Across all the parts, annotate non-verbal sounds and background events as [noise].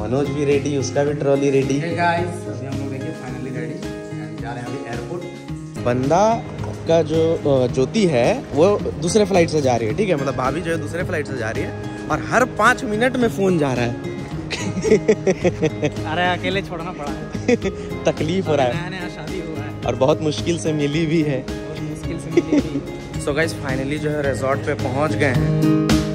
मनोज भी रेडी उसका भी ट्रॉली रेडी हे गाइस अभी हम लोग देखिए फाइनली रेडी जा रहे हैं अभी एयरपोर्ट बंदा का जो ज्योति है वो दूसरे फ़्लाइट से जा रही है ठीक है? मतलब भाभी जो है दूसरे फ़्लाइट से जा रही है और हर पाँच मिनट में फ़ोन जा रहा है। अरे अकेले छोड़ना पड़ा है। [laughs] तकलीफ़ हो रहा है। नया शादी हुआ है। और बहुत मुश्किल से मिली भी है। बहुत मुश्किल से मिली सो गाइस फाइनली जो है रिजॉर्ट पे पहुँच गए हैं।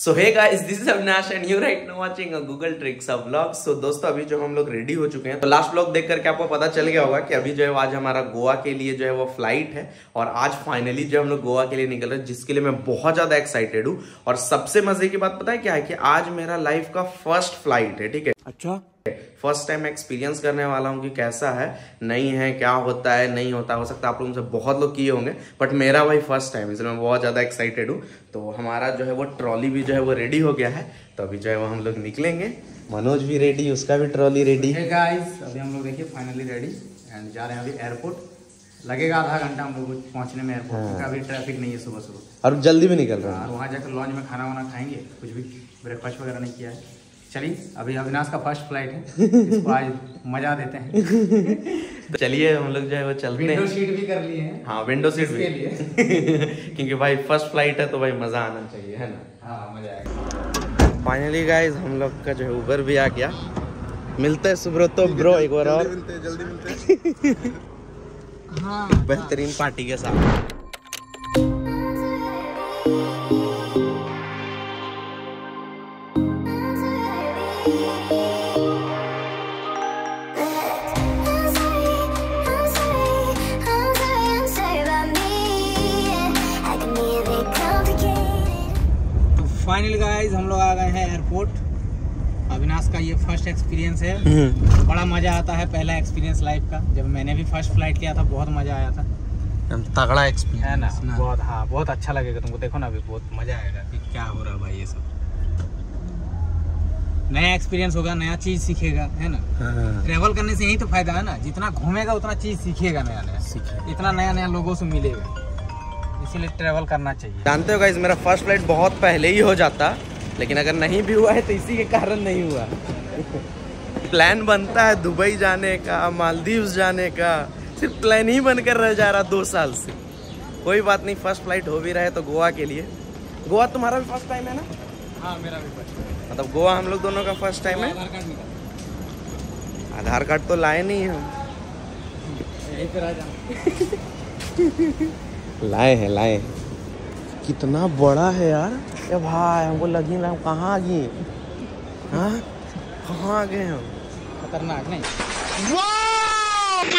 So hey guys this is Avinash and you right now watching Google tricks vlog so दोस्तों, अभी जो हम लोग रेडी हो चुके हैं तो लास्ट व्लॉग देख करके आपको पता चल गया होगा कि अभी जो है आज हमारा गोवा के लिए जो है वो फ़्लाइट है और आज फाइनली जो हम लोग गोवा के लिए निकल रहे हैं, जिसके लिए मैं बहुत ज़्यादा एक्साइटेड हूँ। और सबसे मज़े की बात पता है क्या है कि आज मेरा लाइफ का फ़र्स्ट फ़्लाइट है, ठीक है? अच्छा। फ़र्स्ट टाइम एक्सपीरियंस करने वाला हूँ कि कैसा है नहीं है क्या होता है नहीं होता हो सकता है आप लोगों से बहुत लोग किए होंगे बट मेरा भाई फ़र्स्ट टाइम इसलिए मैं बहुत ज़्यादा एक्साइटेड हूँ। तो हमारा जो है वो ट्रॉली भी जो है वो रेडी हो गया है तो अभी जो है वो हम लोग निकलेंगे। मनोज भी रेडी उसका भी ट्रॉली रेडी है गाइस अभी हम लोग देखिए फाइनली रेडी एंड जा रहे हैं अभी एयरपोर्ट लगेगा आधा घंटा हम लोग पहुँचने में एयरपोर्ट क्योंकि अभी ट्रैफ़िक नहीं है सुबह सुबह और जल्दी भी निकल रहा है। वहाँ जाकर लॉन्च में खाना वाना खाएँगे कुछ भी ब्रेकफास्ट वगैरह नहीं किया है। चलिए अभी अविनाश का फ़र्स्ट फ़्लाइट है। [laughs] इसको आज मज़ा देते हैं। तो चलिए हम लोग जो है वो चलते विंडो हैं। सीट भी कर लिए हैं। हाँ विंडो सीट भी। [laughs] क्योंकि भाई फ़र्स्ट फ़्लाइट है तो भाई मज़ा आना चाहिए है ना? हाँ मज़ा आएगा। फाइनली गाइस हम लोग का जो है उबर भी आ गया। मिलते हैं सुब्रतो ब्रो एक बार और। जल्दी मिलते हैं हाँ। [laughs] बेहतरीन पार्टी के साथ। फाइनल गाइस हम लोग आ गए हैं एयरपोर्ट अविनाश का ये फ़र्स्ट एक्सपीरियंस है. बड़ा मज़ा आता है पहला एक्सपीरियंस लाइफ का. जब मैंने भी फ़र्स्ट फ़्लाइट किया था बहुत मज़ा आया था. तगड़ा एक्सपीरियंस है एक्सपीरियंस ना बहुत हाँ बहुत अच्छा लगेगा तुमको. देखो ना अभी बहुत मज़ा आएगा कि क्या हो रहा है भाई ये सब. नया एक्सपीरियंस होगा नया चीज़ सीखेगा है ना? ट्रेवल करने से यही तो फ़ायदा है ना? जितना घूमेगा उतना चीज़ सीखेगा नया नया इतना नया नया लोगों से मिलेगा. इसीलिए ट्रेवल करना चाहिए। जानते हो गाइस मेरा फ़र्स्ट फ़्लाइट बहुत पहले ही हो जाता लेकिन अगर नहीं भी हुआ है तो इसी के कारण नहीं हुआ। प्लान बनता है दुबई जाने का मालदीव्स जाने का सिर्फ़ प्लान ही बनकर रह जा रहा दो साल से। कोई बात नहीं फ़र्स्ट फ़्लाइट हो भी रहा है तो गोवा के लिए। गोवा तुम्हारा भी फ़र्स्ट टाइम है ना? हाँ मेरा भी बच्चा मतलब गोवा हम लोग दोनों का फ़र्स्ट टाइम है? आधार कार्ड तो लाए नहीं हम। [laughs] लाए हैं लाए हैं। कितना बड़ा है यार। ए भाई हमको लगी ना हम कहाँ आ गए हाँ? कहाँ आ गए हम? खतरनाक नहीं।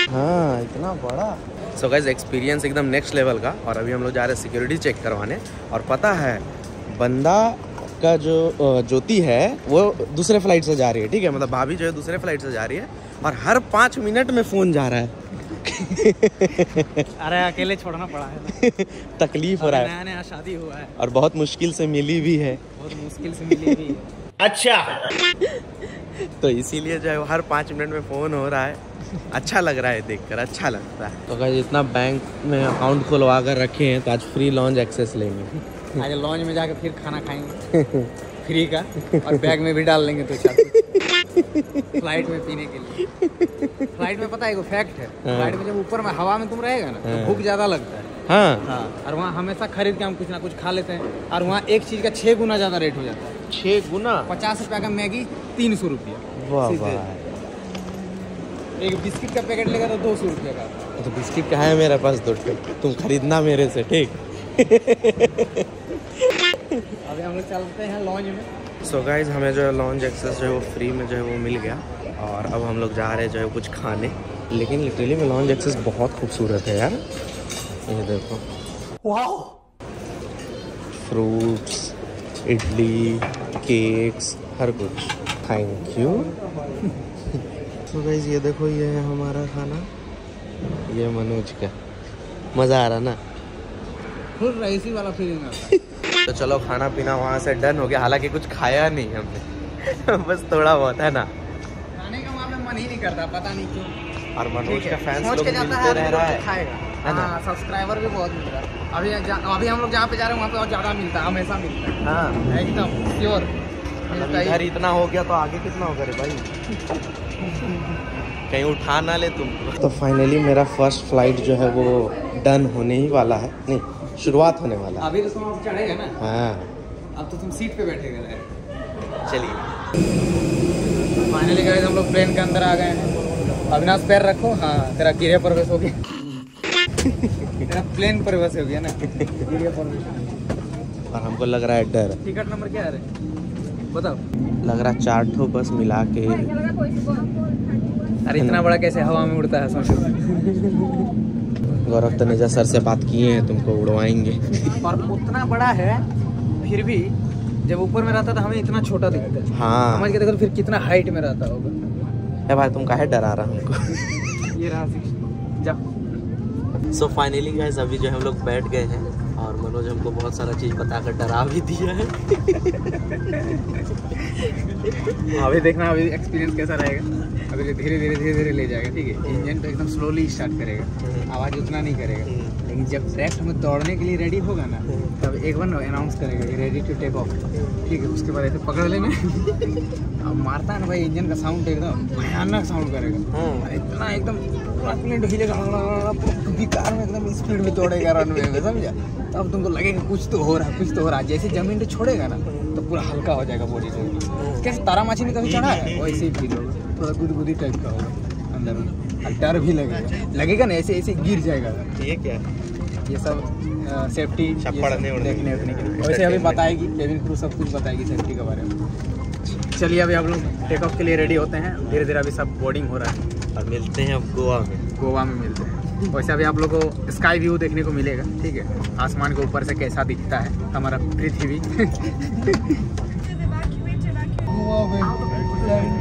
हाँ इतना बड़ा। सो गाइज़ एक्सपीरियंस एकदम नेक्स्ट लेवल का और अभी हम लोग जा रहे हैं सिक्योरिटी चेक करवाने और पता है बंदा का जो ज्योति है वो दूसरे फ़्लाइट से जा रही है ठीक है? मतलब भाभी जो है दूसरे फ़्लाइट से जा रही है और हर पाँच मिनट में फ़ोन जा रहा है। [laughs] अरे अकेले छोड़ना पड़ा है [laughs] तकलीफ़ हो रहा है। नया नया शादी हुआ है। और बहुत मुश्किल से मिली भी है। बहुत मुश्किल से मिली भी [laughs] अच्छा। तो इसीलिए जो है हर पाँच मिनट में फ़ोन हो रहा है। अच्छा लग रहा है देखकर अच्छा लगता है। तो अगर इतना बैंक में अकाउंट खुलवा कर रखे हैं तो आज फ्री लॉन्च एक्सेस लेंगे। आज लॉन्च में जाकर फिर खाना खाएँगे। फ्री का और बैग में भी डाल लेंगे तो चार फ़्लाइट में पीने के लिए। फ़्लाइट में पता है एगो फैक्ट है। हाँ। फ़्लाइट में जब ऊपर में हवा में तुम रहेगा ना हाँ। तो भूख ज़्यादा लगता है। हाँ। हाँ और वहाँ हमेशा खरीद के हम कुछ ना कुछ खा लेते हैं और वहाँ एक चीज़ का छह गुना ज़्यादा रेट हो जाता है। छः गुना? पचास रुपया का मैगी तीन सौ रुपया। एक बिस्किट का पैकेट लेगा तो दो सौ रुपये का। तो बिस्किट का है मेरे पास दो ठो तुम खरीदना मेरे से ठीक? अभी हम लोग चलते हैं लॉन्च में। सो so गाइज़ हमें जो है लॉन्च एक्सेस जो है वो फ्री में जो है वो मिल गया और अब हम लोग जा रहे हैं जो है कुछ खाने। लेकिन लिटरली में लॉन्च एक्सेस बहुत खूबसूरत है यार। ये देखो। फ्रूट्स इडली केक्स हर कुछ। थैंक यू तो गाइज़ ये देखो ये है हमारा खाना। ये मनोज का। मज़ा आ रहा ना? [laughs] रईसी वाला फीलिंग आता है। तो चलो खाना पीना वहाँ से डन हो गया। हालाँकि कुछ खाया नहीं हमने। [laughs] बस थोड़ा बहुत है ना? खाने का वहाँ पे मन ही नहीं करता पता नहीं क्यों। और मनोज का फैंस लोग मिलते है रह रहा है। खाएगा। है ना? हाँ सब्सक्राइबर भी बहुत मिल रहा है। अभी जा, अभी हम लोग जहाँ पे जा रहे हैं वहाँ पे और ज़्यादा मिलता है हमेशा मिलता है। हाँ। एकदम मतलब इधर इतना हो गया तो आगे कितना होगा रे भाई? कहीं उठा ना ले तुम। तो फाइनली मेरा फ़र्स्ट फ़्लाइट जो है वो डन होने ही वाला है। नहीं शुरुआत होने वाला अभी तो तुम अब चढ़ेगा ना? हाँ। अब तो तुम सीट पे बैठेगा डायरेक्ट चलिए। फाइनली गाइस हम लोग प्लेन के अंदर आ गए हैं। अविनाश पैर रखो। हाँ तेरा गिरे प्रवेश हो गया। तेरा प्लेन प्रवेश हो गया ना। गिरे प्रवेश। और हमको लग रहा है डर। टिकट नंबर क्या है बताओ। लग रहा चार ठो बस मिला के अरे इतना बड़ा कैसे हवा में उड़ता है सोचो गौरव तनेजा सर से बात किए हैं तुमको उड़वाएँगे। और उतना बड़ा है फिर भी जब ऊपर में रहता था हमें इतना छोटा दिखता है। हाँ। समझ के देखो तो फिर कितना हाइट में रहता होगा। भाई तुम काहे डरा रहा हमको? ये रहा जाओ। सो फाइनली गाइस अभी जो हम लोग बैठ गए हैं और मनोज हमको बहुत सारा चीज़ बताकर डरा भी दिया है। [laughs] अभी देखना अभी एक्सपीरियंस कैसा रहेगा? अभी धीरे धीरे धीरे धीरे ले जाएगा ठीक है? इंजन तो एकदम स्लोली स्टार्ट करेगा। आवाज़ उतना नहीं करेगा। लेकिन जब डायरेक्ट हमें दौड़ने के लिए रेडी होगा ना तब एक बार अनाउंस करेगा कि रेडी टू टेक ऑफ़ ठीक है उसके बाद ऐसे पकड़ लेना। [laughs] अब मारता है ना भाई इंजन का साउंड एकदम भयानक साउंड करेगा। हाँ। इतना एकदम पूरा प्लेन हिलेगा कार में एकदम स्पीड में दौड़ेगा रनवे में समझा? तब तुमको लगेगा कुछ तो हो रहा है कुछ तो हो रहा है। जैसे ज़मीन पे छोड़ेगा ना तो पूरा हल्का हो जाएगा बॉडी से। कैसे तारा माछी में कभी चढ़ा है? वैसे ही फील होगा। थोड़ा गुदगुदी टाइप का होगा अंदर में। डर भी लगेगा। लगेगा ना ऐसे ऐसे गिर जाएगा। ये क्या? ये सब सेफ्टी देखने उठने के लिए। वैसे अभी [laughs] बताएगी केविन क्रू सब कुछ बताएगी सेफ्टी के बारे में। चलिए अभी आप लोग टेक ऑफ़ के लिए रेडी होते हैं। धीरे धीरे अभी सब बोर्डिंग हो रहा है। अब मिलते हैं अब गोवा में। गोवा में मिलते हैं। वैसे अभी आप लोग को स्काई व्यू देखने को मिलेगा ठीक है? आसमान के ऊपर से कैसा दिखता है हमारा पृथ्वी। [laughs]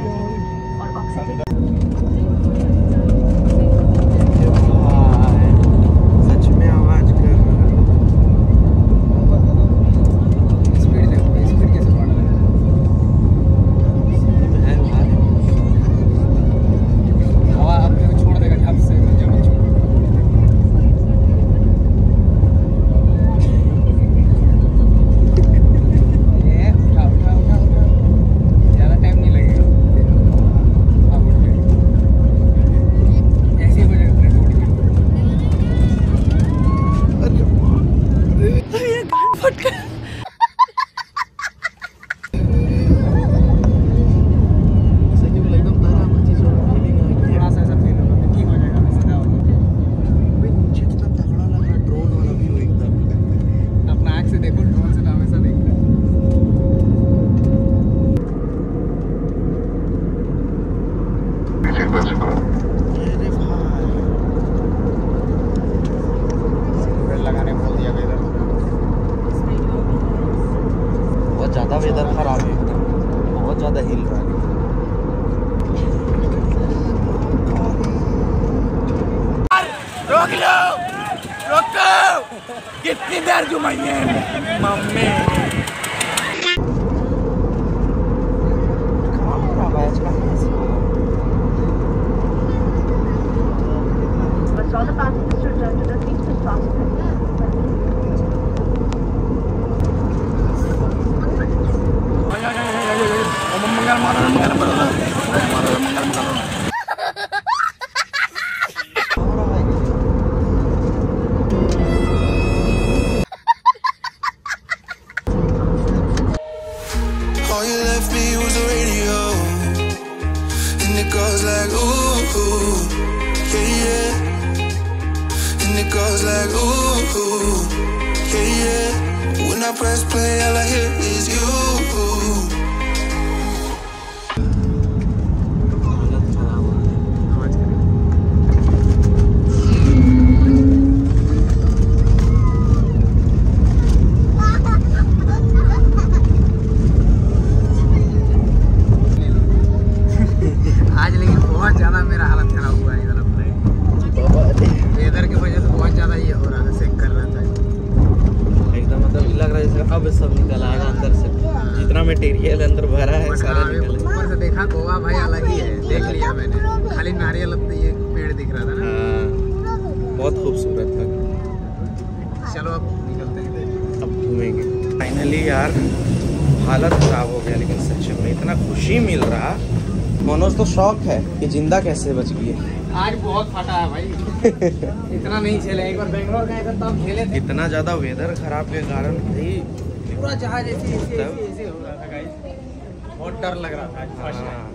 cardio Miami, my man. Mangal, mangal, mangal, mangal. Manoj तो शौक है कि ज़िंदा कैसे बच गई है। आज बहुत फटा है भाई। [laughs] इतना नहीं खेले एक बार बेंगलोर गए थे तब खेले थे। इतना ज़्यादा वेदर खराब के कारण भाई पूरा जहाज़ ऐसे ऐसे ऐसे हो रहा था गाइस बहुत डर लग रहा था आज हाँ,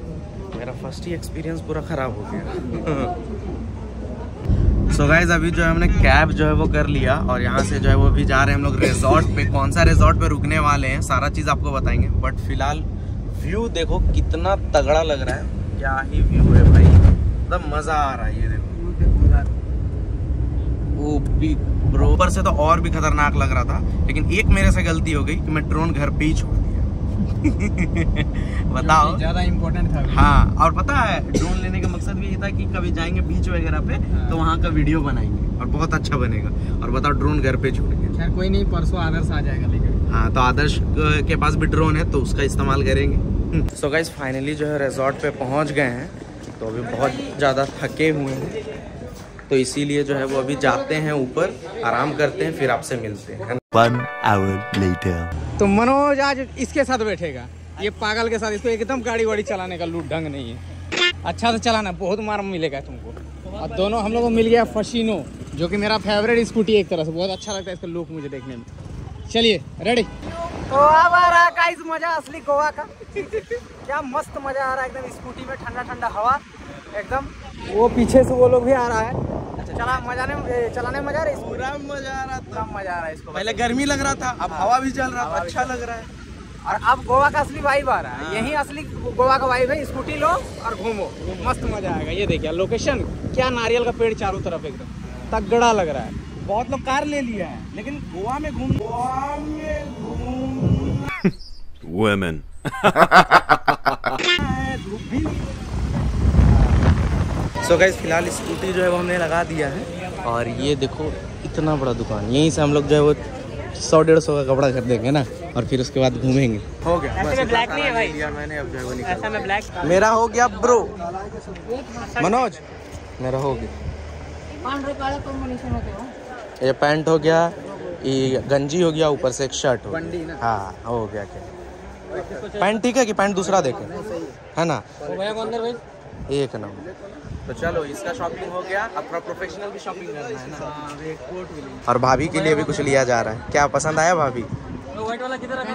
मेरा फ़र्स्ट ही एक्सपीरियंस पूरा खराब हो गया। सो [laughs] so गाइज़ अभी जो है हमने कैब जो है वो कर लिया और यहाँ से जो है वो भी जा रहे हैं हम लोग रिजॉर्ट पे। कौन सा रिजॉर्ट पे रुकने वाले हैं सारा चीज़ आपको बताएँगे बट फ़िलहाल व्यू देखो कितना तगड़ा लग रहा है। क्या ही व्यू है भाई। एकदम मज़ा आ रहा है ये देखो। ऊपर से तो और भी खतरनाक लग रहा था लेकिन एक मेरे से गलती हो गई कि मैं ड्रोन घर पे ही छोड़ दिया। [laughs] बताओ। ज़्यादा इम्पोर्टेंट था हाँ और पता है ड्रोन लेने का मकसद भी ये था कि कभी जाएँगे बीच वगैरह पे हाँ। तो वहाँ का वीडियो बनाएँगे और बहुत अच्छा बनेगा। और बताओ ड्रोन घर पे छूट गया कोई नहीं परसों आदर्श आ जाएगा लेकर हाँ तो आदर्श के पास भी ड्रोन है तो उसका इस्तेमाल करेंगे। सो गाइज़ फाइनली जो है रिजॉर्ट पे पहुँच गए हैं। तो अभी बहुत ज़्यादा थके हुए हैं। तो इसीलिए जो है वो अभी जाते हैं ऊपर आराम करते हैं फिर आपसे मिलते हैं One hour later. तो मनोज आज इसके साथ बैठेगा। ये पागल के साथ इसको एकदम गाड़ी वाड़ी चलाने का लूट ढंग नहीं है। अच्छा से चलाना बहुत मार मिलेगा तुमको। और दोनों हम लोग को मिल गया फशीनो जो कि मेरा फेवरेट स्कूटी एक तरह से। बहुत अच्छा लगता है इसका लुक मुझे देखने में। चलिए रेडी तो अब आ रहा गाइस मज़ा असली गोवा का। क्या मस्त मज़ा आ रहा है एकदम स्कूटी में ठंडा ठंडा हवा एकदम। वो पीछे से वो लोग भी आ रहा है। चला मज़ा ने चलाने मज़ा आ रहा है पूरा मज़ा आ रहा था। मज़ा आ रहा है इसको पहले गर्मी लग रहा था अब हवा भी चल रहा था अच्छा लग रहा है। और अब गोवा का असली वाइब आ रहा है। यही असली गोवा का वाइब है स्कूटी लो और घूमो। मस्त मज़ा आएगा। ये देखिए लोकेशन क्या नारियल का पेड़ चारों तरफ़ एकदम। तगड़ा लग रहा है। बहुत लोग कार ले लिया है लेकिन गोवा में घूम गोवा में घूम Women. [laughs] सो गाइज़ फ़िलहाल स्कूटी जो है वो हमने लगा दिया है। और ये देखो इतना बड़ा दुकान। यहीं से हम लोग जो है वो सौ डेढ़ सौ का कपड़ा खरीदेंगे ना और फिर उसके बाद घूमेंगे। हो गया। ऐसे में black नहीं है भाई। मैंने अब जो है वो निकल। ऐसा में ब्लैक मेरा हो गया ब्रो मनोज मेरा हो गया। ये पैंट हो गया ये गंजी हो गया ऊपर से एक शर्ट हो गया। हाँ हो गया क्या पैंट ठीक है कि पैंट दूसरा देखे? है ना? एक नंबर। तो चलो इसका शॉपिंग हो गया। अब थोड़ा प्रोफेशनल भी शॉपिंग करना है ना? और भाभी के लिए भी कुछ लिया जा रहा है। क्या पसंद आया भाभी? व्हाइट वाला किधर है।